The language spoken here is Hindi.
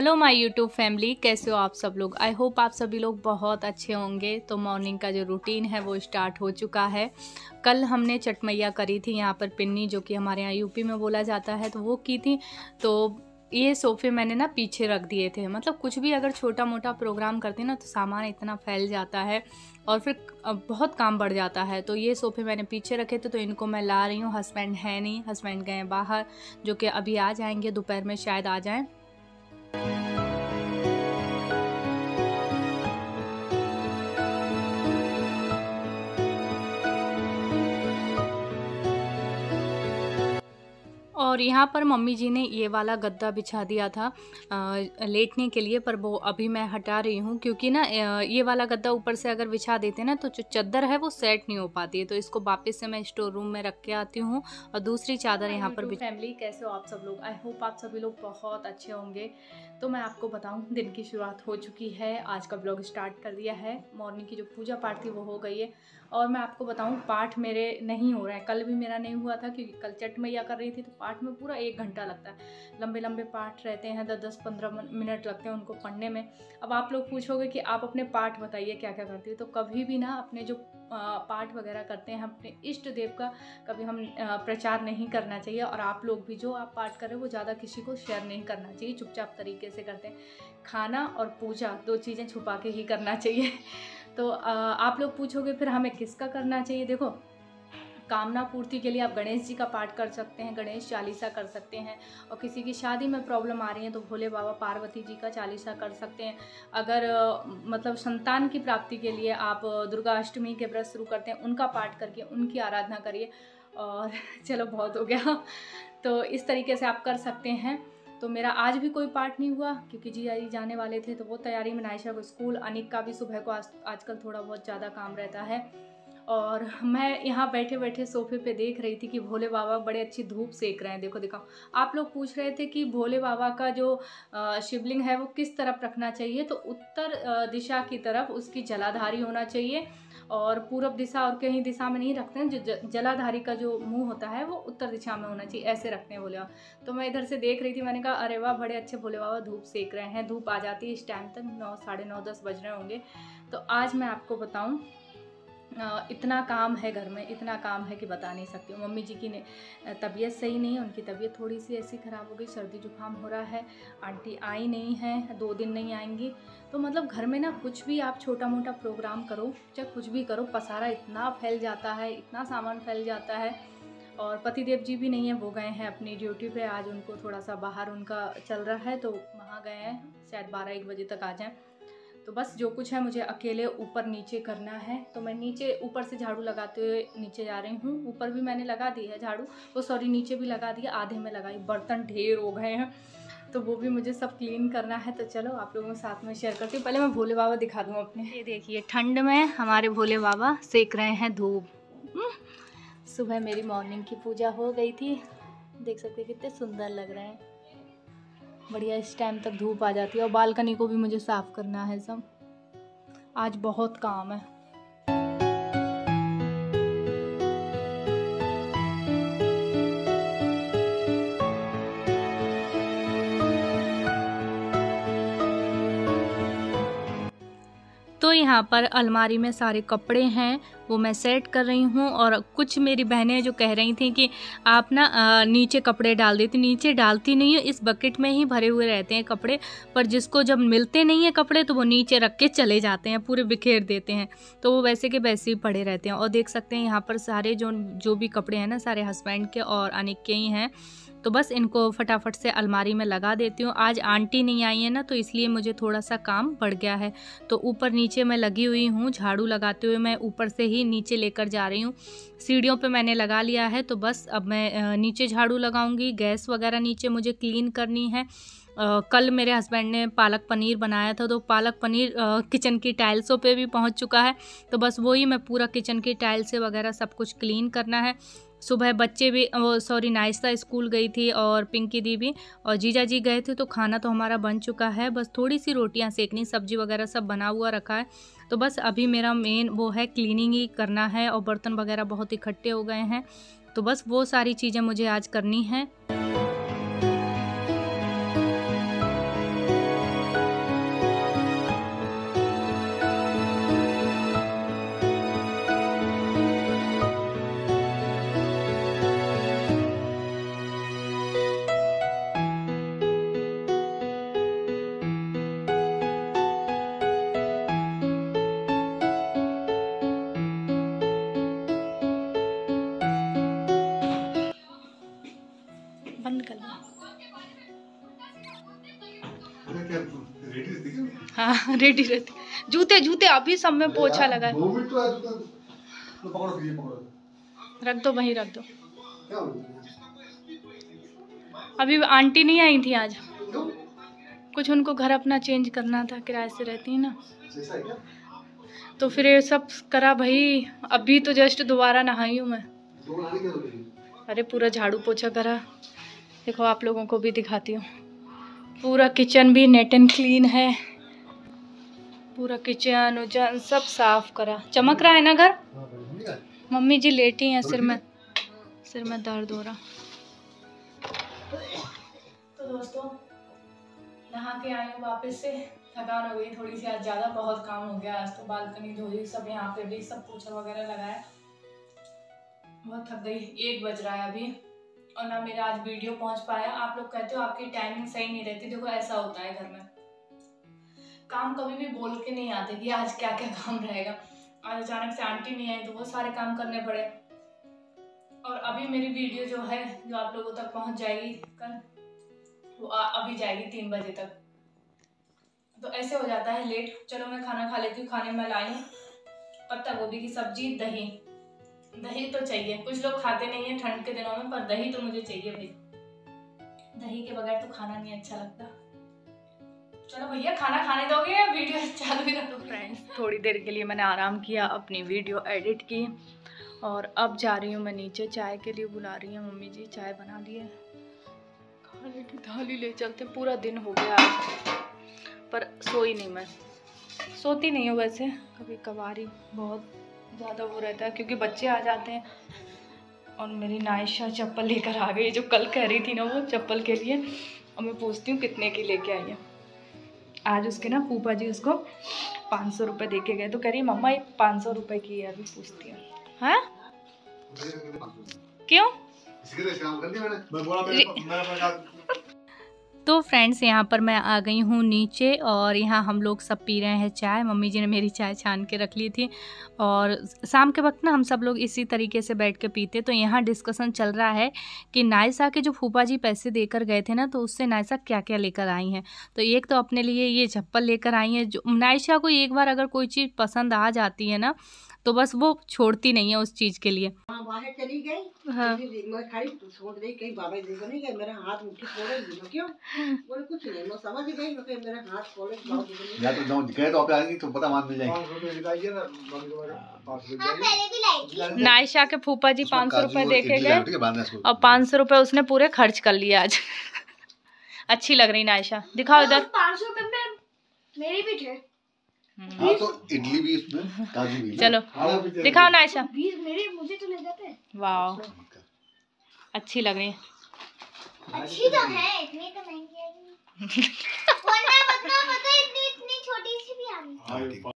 हेलो माय यूट्यूब फैमिली कैसे हो आप सब लोग? आई होप आप सभी लोग बहुत अच्छे होंगे। तो मॉर्निंग का जो रूटीन है, वो स्टार्ट हो चुका है। कल हमने चटमैया करी थी यहाँ पर पिन्नी, जो कि हमारे यहाँ यूपी में बोला जाता है तो वो की थी। तो ये सोफ़े मैंने ना पीछे रख दिए थे। मतलब कुछ भी अगर छोटा मोटा प्रोग्राम करते ना तो सामान इतना फैल जाता है और फिर बहुत काम बढ़ जाता है। तो ये सोफ़े मैंने पीछे रखे थे तो इनको मैं ला रही हूँ। हस्बैंड है नहीं हस्बैंड गए बाहर, जो कि अभी आ जाएँगे, दोपहर में शायद आ जाएँ। और यहाँ पर मम्मी जी ने ये वाला गद्दा बिछा दिया था आ, लेटने के लिए पर वो अभी मैं हटा रही हूँ क्योंकि ना ये वाला गद्दा ऊपर से अगर बिछा देते ना तो जो चादर है वो सेट नहीं हो पाती है। तो इसको वापस से मैं स्टोर रूम में रख के आती हूँ और दूसरी चादर यहाँ पर फैमिली कैसे हो आप सब लोग? आई होप आप सभी लोग बहुत अच्छे होंगे। तो मैं आपको बताऊँ दिन की शुरुआत हो चुकी है। आज का ब्लॉग स्टार्ट कर दिया है। मॉर्निंग की जो पूजा पाठ थी वो हो गई है। और मैं आपको बताऊँ पाठ मेरे नहीं हो रहे हैं। कल भी मेरा नहीं हुआ था क्योंकि कल चट मैया कर रही थी तो पाठ में पूरा एक घंटा लगता है। लंबे लंबे पाठ रहते हैं दस दस पंद्रह मिनट लगते हैं उनको पढ़ने में। अब आप लोग पूछोगे कि आप अपने पाठ बताइए क्या क्या करती हो? तो कभी भी ना अपने जो पाठ वगैरह करते हैं, अपने इष्ट देव का कभी हम प्रचार नहीं करना चाहिए और आप लोग भी जो आप पाठ कर रहे हो वो ज़्यादा किसी को शेयर नहीं करना चाहिए, चुपचाप तरीके से करते हैं। खाना और पूजा दो चीज़ें छुपा के ही करना चाहिए। तो आप लोग पूछोगे फिर हमें किसका करना चाहिए? देखो कामना पूर्ति के लिए आप गणेश जी का पाठ कर सकते हैं, गणेश चालीसा कर सकते हैं और किसी की शादी में प्रॉब्लम आ रही है तो भोले बाबा पार्वती जी का चालीसा कर सकते हैं। अगर मतलब संतान की प्राप्ति के लिए आप दुर्गा अष्टमी के व्रत शुरू करते हैं, उनका पाठ करके उनकी आराधना करिए और चलो बहुत हो गया। तो इस तरीके से आप कर सकते हैं। तो मेरा आज भी कोई पार्ट नहीं हुआ क्योंकि जी आई जाने वाले थे तो वो तैयारी में नायशा को स्कूल अनिक का भी सुबह को आज, आजकल थोड़ा बहुत ज़्यादा काम रहता है। और मैं यहाँ बैठे बैठे सोफे पे देख रही थी कि भोले बाबा बड़े अच्छी धूप सेक रहे हैं। देखो, दिखाओ। आप लोग पूछ रहे थे कि भोले बाबा का जो शिवलिंग है वो किस तरफ़ रखना चाहिए? तो उत्तर दिशा की तरफ़ उसकी जलाधारी होना चाहिए और पूर्व दिशा और कहीं दिशा में नहीं रखते हैं। जो, जलाधारी का जो मुँह होता है वो उत्तर दिशा में होना चाहिए। ऐसे रखते हैं भोले बाबा। तो मैं इधर से देख रही थी, मैंने कहा, अरे वाह, बड़े अच्छे भोले बाबा धूप सेक रहे हैं। धूप आ जाती है इस टाइम तक, नौ, साढ़े नौ, दस बज रहे होंगे। तो आज मैं आपको बताऊँ इतना काम है घर में, इतना काम है कि बता नहीं सकती हूँ। मम्मी जी की तबीयत सही नहीं है, उनकी तबीयत थोड़ी सी ऐसी ख़राब हो गई, सर्दी जुकाम हो रहा है, आंटी आई नहीं है, दो दिन नहीं आएँगी। तो मतलब घर में ना कुछ भी आप छोटा मोटा प्रोग्राम करो, चाहे कुछ भी करो, पसारा इतना फैल जाता है, इतना सामान फैल जाता है, और पतिदेव जी भी नहीं है, वो गए हैं अपनी ड्यूटी पे, आज उनको थोड़ा सा बाहर उनका चल रहा है तो वहाँ गए हैं, शायद बारह एक बजे तक आ जाएँ। तो बस जो कुछ है मुझे अकेले ऊपर नीचे करना है। तो मैं नीचे ऊपर से झाड़ू लगाते हुए नीचे जा रही हूँ। ऊपर भी मैंने लगा दी है झाड़ू। वो सॉरी नीचे भी लगा दिया आधे में लगाई। बर्तन ढेर हो गए हैं। तो वो भी मुझे सब क्लीन करना है। तो चलो आप लोगों के साथ में शेयर करती हूँ। पहले मैं भोले बाबा दिखा दूँ अपने। ये देखिए ठंड में हमारे भोले बाबा सेक रहे हैं धूप। हम्म, सुबह मेरी मॉर्निंग की पूजा हो गई थी। देख सकते कितने सुंदर लग रहे हैं। बढ़िया इस टाइम तक धूप आ जाती है और बालकनी को भी मुझे साफ़ करना है सब। आज बहुत काम है। तो यहाँ पर अलमारी में सारे कपड़े हैं, वो मैं सेट कर रही हूँ और कुछ मेरी बहनें जो कह रही थी कि आप ना नीचे कपड़े डाल देती, नीचे डालती नहीं है, इस बकेट में ही भरे हुए रहते हैं कपड़े, पर जिसको जब मिलते नहीं है कपड़े तो वो नीचे रख के चले जाते हैं, पूरे बिखेर देते हैं तो वो वैसे के वैसे ही पड़े रहते हैं। और देख सकते हैं यहाँ पर सारे जो जो भी कपड़े हैं ना, सारे हस्बैंड के और अनिक के ही हैं। तो बस इनको फटाफट से अलमारी में लगा देती हूँ। आज आंटी नहीं आई है ना तो इसलिए मुझे थोड़ा सा काम बढ़ गया है। तो ऊपर नीचे मैं लगी हुई हूँ झाड़ू लगाते हुए मैं ऊपर से ही नीचे लेकर जा रही हूँ। सीढ़ियों पे मैंने लगा लिया है तो बस अब मैं नीचे झाड़ू लगाऊँगी। गैस वगैरह नीचे मुझे क्लीन करनी है। Uh, कल मेरे हस्बैंड ने पालक पनीर बनाया था तो पालक पनीर किचन की टाइल्सों पे भी पहुँच चुका है। तो बस वही मैं पूरा किचन की टाइल्स वगैरह सब कुछ क्लीन करना है। सुबह बच्चे भी वो सॉरी नाइस्ता स्कूल गई थी और पिंकी दी भी और जीजा जी गए थे तो खाना तो हमारा बन चुका है। बस थोड़ी सी रोटियाँ सेकनी, सब्ज़ी वगैरह सब बना हुआ रखा है। तो बस अभी मेरा मेन वो है क्लीनिंग ही करना है और बर्तन वगैरह बहुत इकट्ठे हो गए हैं। तो बस वो सारी चीज़ें मुझे आज करनी है। रेडी क्या? हाँ रेडी रहती। जूते जूते अभी सब में पोछा लगा है तो है। तो रख दो वहीं रख दो। अभी आंटी नहीं आई थी आज। कुछ उनको घर अपना चेंज करना था किराए से रहती है ना। तो फिर ये सब करा भाई। अभी तो जस्ट दोबारा नहाई हूँ मैं। अरे पूरा झाड़ू पोछा करा। देखो आप लोगों को भी दिखाती हूँ। पूरा किचन भी नेट एंड क्लीन है। पूरा किचन उचन सब साफ़ करा। चमक रहा है ना घर? हाँ मम्मी जी लेटी हैं सिर में सिर में दर्द हो रहा। तो दोस्तों नहा के आई हूँ वापस से। थकान हो गई थोड़ी सी आज ज़्यादा बहुत काम हो गया। आज तो बालकनी धोई सब यहाँ पे भी सब पोछा वगैरह लगाया। बहुत थक गई एक बज रहा है अभी। और ना मेरा आज वीडियो पहुँच पाया। आप लोग कहते हो आपकी टाइमिंग सही नहीं रहती। देखो, ऐसा होता है घर में। काम कभी भी बोल के नहीं आते कि आज क्या क्या काम रहेगा। आज अचानक से आंटी नहीं आई तो वो सारे काम करने पड़े। और अभी मेरी वीडियो जो है, जो आप लोगों तक पहुँच जाएगी कल, वो अभी जाएगी तीन बजे तक। तो ऐसे हो जाता है लेट। चलो, मैं खाना खा लेती हूँ। खाने में लाई पत्ता गोभी की सब्ज़ी, दही। दही तो चाहिए। कुछ लोग खाते नहीं है ठंड के दिनों में, पर दही तो मुझे चाहिए भाई। दही के बगैर तो खाना नहीं अच्छा लगता। चलो भैया, खाना खाने दोगे या वीडियो चालू ही रखो फ्रेंड्स थोड़ी देर के लिए मैंने आराम किया, अपनी वीडियो एडिट की। और अब जा रही हूँ मैं नीचे चाय के लिए, बुला रही हूँ मम्मी जी, चाय बना दी है। खाने की थाली ले चलते पूरा दिन हो गया पर सोई नहीं मैं। सोती नहीं हूँ वैसे कभी कभारी बहुत ज़्यादा वो रहता है क्योंकि बच्चे आ जाते हैं और मेरी नायशा चप्पल लेकर आ गई जो कल कह रही थी ना वो चप्पल के लिए। और मैं पूछती हूँ कितने की लेके आई है। आज उसके ना फूफा जी उसको पाँच सौ रुपये दे के गए तो कह रही मम्मा ये पाँच सौ रुपये की है अभी पूछती है। हाँ? क्यों? तो फ्रेंड्स यहाँ पर मैं आ गई हूँ नीचे और यहाँ हम लोग सब पी रहे हैं चाय। मम्मी जी ने मेरी चाय छान के रख ली थी और शाम के वक्त ना हम सब लोग इसी तरीके से बैठ के पीते तो यहाँ डिस्कशन चल रहा है कि नायसा के जो फूफा जी पैसे देकर गए थे ना तो उससे नायसा क्या क्या लेकर आई हैं? तो एक तो अपने लिए ये चप्पल लेकर आई हैं। जो नायशा को एक बार अगर कोई चीज़ पसंद आ जाती है ना तो बस वो छोड़ती नहीं है उस चीज़ के लिए। हाँ बाहर चली गई हाँ। मैं खाली सोच रही कहीं बाबा देखो नहीं गए मेरा हाथ मुट्ठी फोड़ेगी क्यों? बोले कुछ नहीं मैं समझ गई मैं मेरा हाथ फोड़े बाबा देखो नहीं या तो जाओ गए तो आप आएँगे तो पता मान जाएँगे। पाँच रुपये निकालिए ना मम्मी को पाँच रुपये नायशा के फूफा जी पाँच सौ काजू रुपये और दे के इडली गए। और पाँच सौ रुपये उसने पूरे खर्च कर लिए आज। अच्छी लग रही नायशा। दिखाओ इधर। पाँच सौ रुपये मेरे भी थे। हम्म। हाँ तो इडली भी इसमें काजू भी चलो दिखाओ ना ऐसा। मुझे तो ले जाते। वाह अच्छा, अच्छी लग रही है। अच्छी तो है इतनी तो महँगी वरना इतनी इतनी छोटी सी भी आ गई। हाँ,